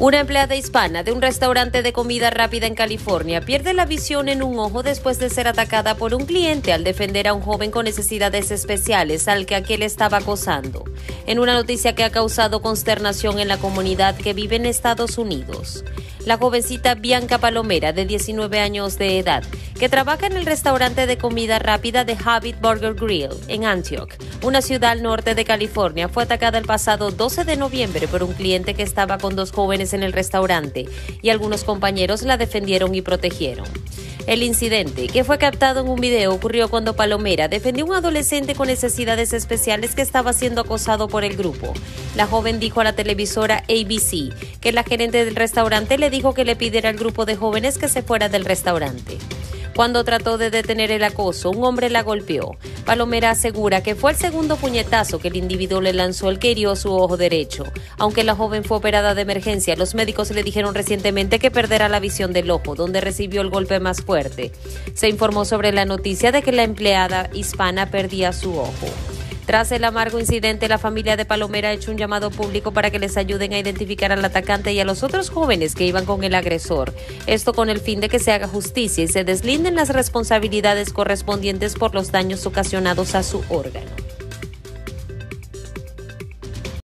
Una empleada hispana de un restaurante de comida rápida en California pierde la visión en un ojo después de ser atacada por un cliente al defender a un joven con necesidades especiales al que aquel estaba acosando, en una noticia que ha causado consternación en la comunidad que vive en Estados Unidos. La jovencita Bianca Palomera, de 19 años de edad, que trabaja en el restaurante de comida rápida de Habit Burger Grill en Antioch, una ciudad al norte de California, fue atacada el pasado 12 de noviembre por un cliente que estaba con dos jóvenes en el restaurante y algunos compañeros la defendieron y protegieron. El incidente, que fue captado en un video, ocurrió cuando Palomera defendió a un adolescente con necesidades especiales que estaba siendo acosado por el grupo. La joven dijo a la televisora ABC que la gerente del restaurante le dijo que le pidiera al grupo de jóvenes que se fuera del restaurante. Cuando trató de detener el acoso, un hombre la golpeó. Palomera asegura que fue el segundo puñetazo que el individuo le lanzó el que hirió su ojo derecho. Aunque la joven fue operada de emergencia, los médicos le dijeron recientemente que perderá la visión del ojo, donde recibió el golpe más fuerte. Se informó sobre la noticia de que la empleada hispana perdía su ojo. Tras el amargo incidente, la familia de Palomera ha hecho un llamado público para que les ayuden a identificar al atacante y a los otros jóvenes que iban con el agresor. Esto con el fin de que se haga justicia y se deslinden las responsabilidades correspondientes por los daños ocasionados a su órgano.